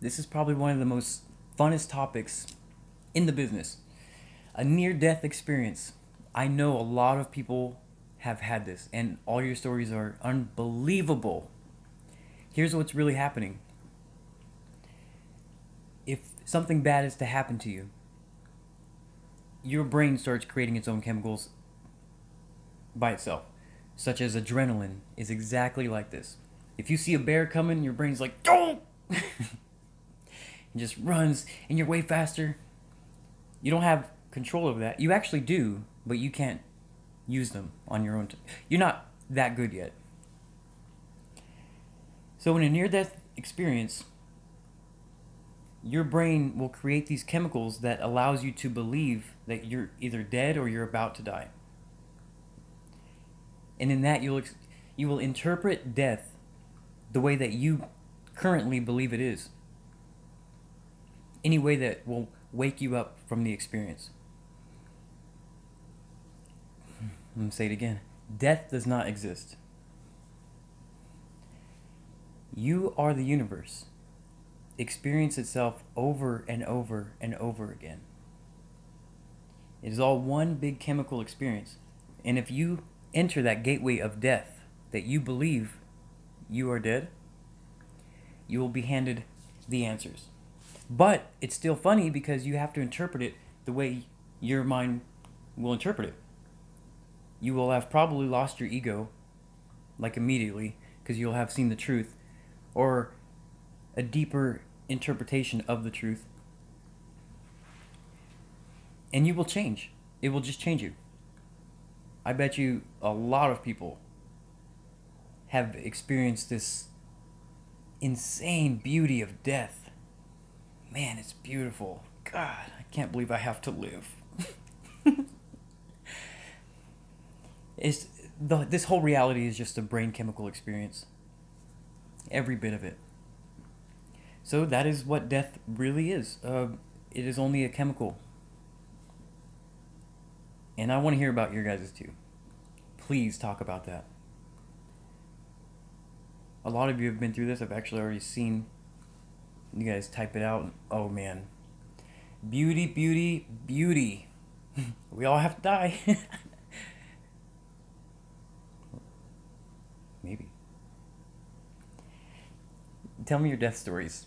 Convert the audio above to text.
this is probably one of the most funnest topics in the business. A near death experience. I know a lot of people have had this, and all your stories are unbelievable. Here's what's really happening if something bad is to happen to you, your brain starts creating its own chemicals by itself, such as adrenaline is exactly like this. If you see a bear coming, your brain's like, don't! it just runs, and you're way faster. You don't have control over that. You actually do, but you can't use them on your own. T- you're not that good yet. So, in a near death experience, your brain will create these chemicals that allows you to believe that you're either dead or you're about to die. And in that you'll you will interpret death the way that you currently believe it is. Any way that will wake you up from the experience. I'm going to say it again. Death does not exist. You are the universe experience itself over and over and over again. It is all one big chemical experience. And if you enter that gateway of death, that you believe you are dead, you will be handed the answers. But it's still funny because you have to interpret it the way your mind will interpret it. You will have probably lost your ego, like immediately, because you'll have seen the truth, or a deeper interpretation of the truth. And you will change. It will just change you. I bet you a lot of people have experienced this insane beauty of death. Man, it's beautiful. God, I can't believe I have to live. it's the, this whole reality is just a brain chemical experience. Every bit of it. So that is what death really is. Uh, it is only a chemical. And I want to hear about your guys' too. Please talk about that. A lot of you have been through this. I've actually already seen you guys type it out. Oh man. Beauty, beauty, beauty. we all have to die. Maybe. Tell me your death stories.